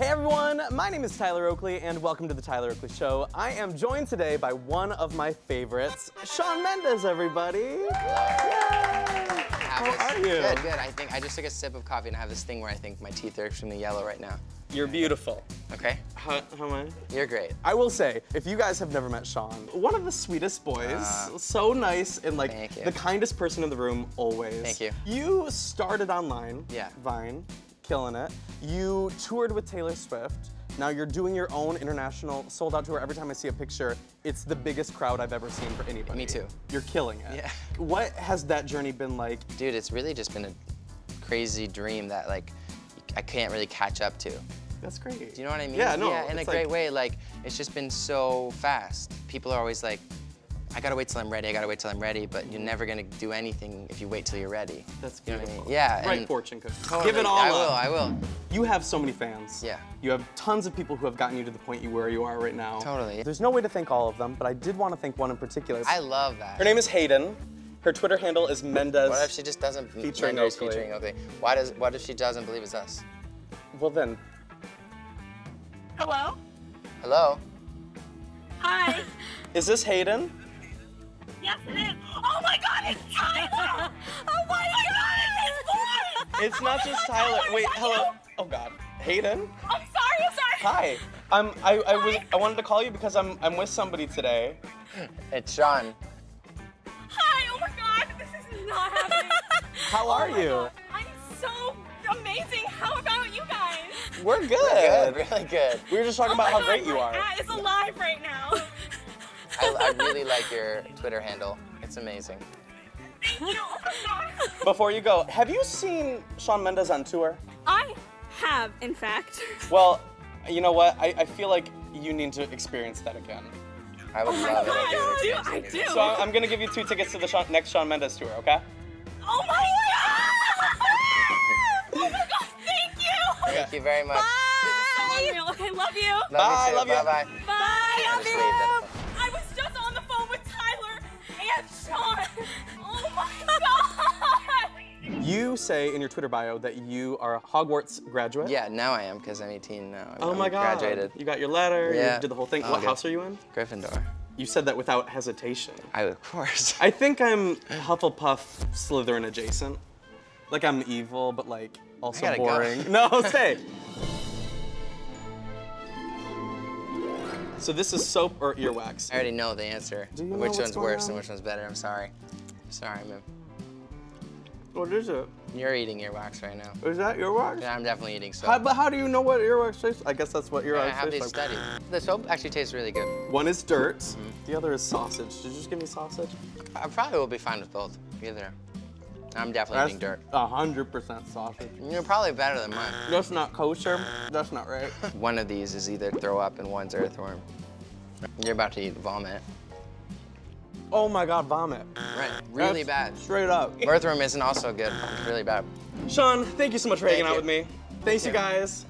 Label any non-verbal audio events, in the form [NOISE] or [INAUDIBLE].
Hey everyone, my name is Tyler Oakley and welcome to the Tyler Oakley Show. I am joined today by one of my favorites, Shawn Mendes, everybody. Yay! How are you? Good, good. I think I just took a sip of coffee and I have this thing where I think my teeth are extremely yellow right now. You're beautiful. Okay? How, how am I? You're great. I will say, if you guys have never met Shawn, one of the sweetest boys, Uh, so nice and like the kindest person in the room always. Thank you. You started online, Yeah. Vine, killing it. You toured with Taylor Swift. Now you're doing your own international sold out tour. Every time I see a picture, it's the biggest crowd I've ever seen for anybody. Me too. You're killing it. Yeah. [LAUGHS] What has that journey been like? Dude, it's really just been a crazy dream that like I can't really catch up to. That's great. Do you know what I mean? Yeah, no. Yeah, in a it's great like- way. Like it's just been so fast. People are always like, I gotta wait till I'm ready. I gotta wait till I'm ready. But you're never gonna do anything if you wait till you're ready. That's You know I beautiful. mean? Yeah. Right fortune cookie. totally. Give it all I up. will. I will. You have so many fans. Yeah. You have tons of people who have gotten you to the point you where you are right now. Totally. There's no way to thank all of them, but I did want to thank one in particular. I love that. Her name is Hayden. Her Twitter handle is Mendez. What if she just doesn't Featuring Mendes Oakley. featuring Oakley? Why does what if she doesn't believe it's us? Well then, Hello? Hello? Hi. is this Hayden? Yes, it is. Oh my god, it's Tyler! [LAUGHS] oh my god, it's his voice! It's not oh just Oh, Tyler. is Wait, hello. you? Oh God, Hayden. I'm sorry, I'm sorry. Hi. I'm. I. I was. I wanted to call you because I'm. I'm with somebody today. It's Shawn. Hi, oh my god, this is not happening. [LAUGHS] How Oh are my you? God, I'm so amazing. How about you guys? We're good. Good, really good. We were just talking oh about how god, great you are. ad is alive right now. I, I really like your Twitter handle. It's amazing. Thank you. My god. Before you go, have you seen Shawn Mendes on tour? I have, in fact. [LAUGHS] Well, you know what? I, I feel like you need to experience that again. I would Oh my love god, it. if you I do, I do. So I'm, I'm gonna give you two tickets to the Shawn, next Shawn Mendes tour, okay? Oh my god! [LAUGHS] oh my god, thank you! Thank you very much. Bye! unreal. Okay, love you. Love Bye, you too. love you. Bye bye. Bye, say in your Twitter bio that you are a Hogwarts graduate. Yeah, now I am because I'm 18 now. Oh I'm my God. Graduated. You got your letter. Yeah. You did the whole thing. Oh, what good. house are you in? Gryffindor. You said that without hesitation. I of course. I think I'm Hufflepuff, Slytherin adjacent. Like I'm evil, but like also gotta go. boring. No, [LAUGHS] stay. So this is soap or earwax? I already know the answer. Do you know which one's worse on? and which one's better? I'm sorry. Sorry, man. What is it? You're eating earwax right now. Is that earwax? Yeah, I'm definitely eating soap. How, but how do you know what earwax tastes? I guess that's what I earwax have these tastes like. studies. The soap actually tastes really good. One is dirt. Mm-hmm. The other is sausage. Did you just give me sausage? I probably will be fine with both. Either. I'm definitely eating dirt. a hundred percent sausage. You're probably better than mine. That's not kosher. That's not right. [LAUGHS] One of these is either throw up and one's earthworm. You're about to eat vomit. Oh my god, vomit. Right. Really That's bad. Straight up. Earthworm isn't also good. Really bad. Shawn, thank you so much for Thank hanging out with me. Thanks, you you. guys.